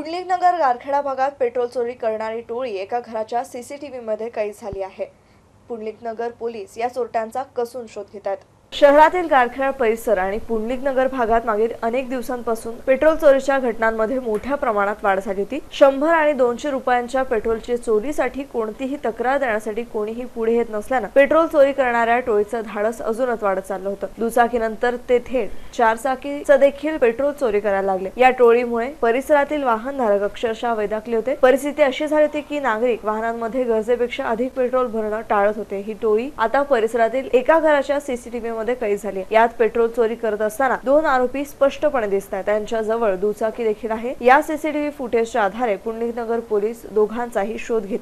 पुंडलिकनगर गारखेडा भागात पेट्रोल चोरी करणारी टोळी एका घराच्या सीसीटीव्हीमध्ये कैद झाली आहे. पुंडलिकनगर पोलीस या चोरट्यांचा कसून शोध घेत आहेत शहरातील गारखेडा परिसर आणि पुंडलिकनगर भागात मागील अनेक दिवसांपासून पेट्रोल चोरीच्या घटनांमध्ये मोठ्या प्रमाणात वाढ झाली होती. शंभर आणि दोनशे रुपयांच्या पेट्रोलची चोरीसाठी कोणतीही तक्रार देण्यासाठी कोणीही पुढे येत नसल्यानं पेट्रोल चोरी करणाऱ्या टोळीचं धाडस अजूनच वाढत चाललं होतं. दुचाकीनंतर ते थेट चारचाकीचं देखील पेट्रोल चोरी करायला लागले. या टोळीमुळे परिसरातील वाहनधारक अक्षरशः वैदाकले होते. परिस्थिती अशी झाली होती की नागरिक वाहनांमध्ये गरजेपेक्षा अधिक पेट्रोल भरणं टाळत होते. ही टोळी आता परिसरातील एका घराच्या सीसीटीव्ही मध्ये कैद झाली यात पेट्रोल चोरी करत असताना दोन आरोपी स्पष्टपणे दिसत आहेत. त्यांच्या जवळ दुचाकी देखील आहे. या सीसीटीव्ही फुटेजच्या आधारे पुंडलिकनगर पोलीस दोघांचाही शोध घेत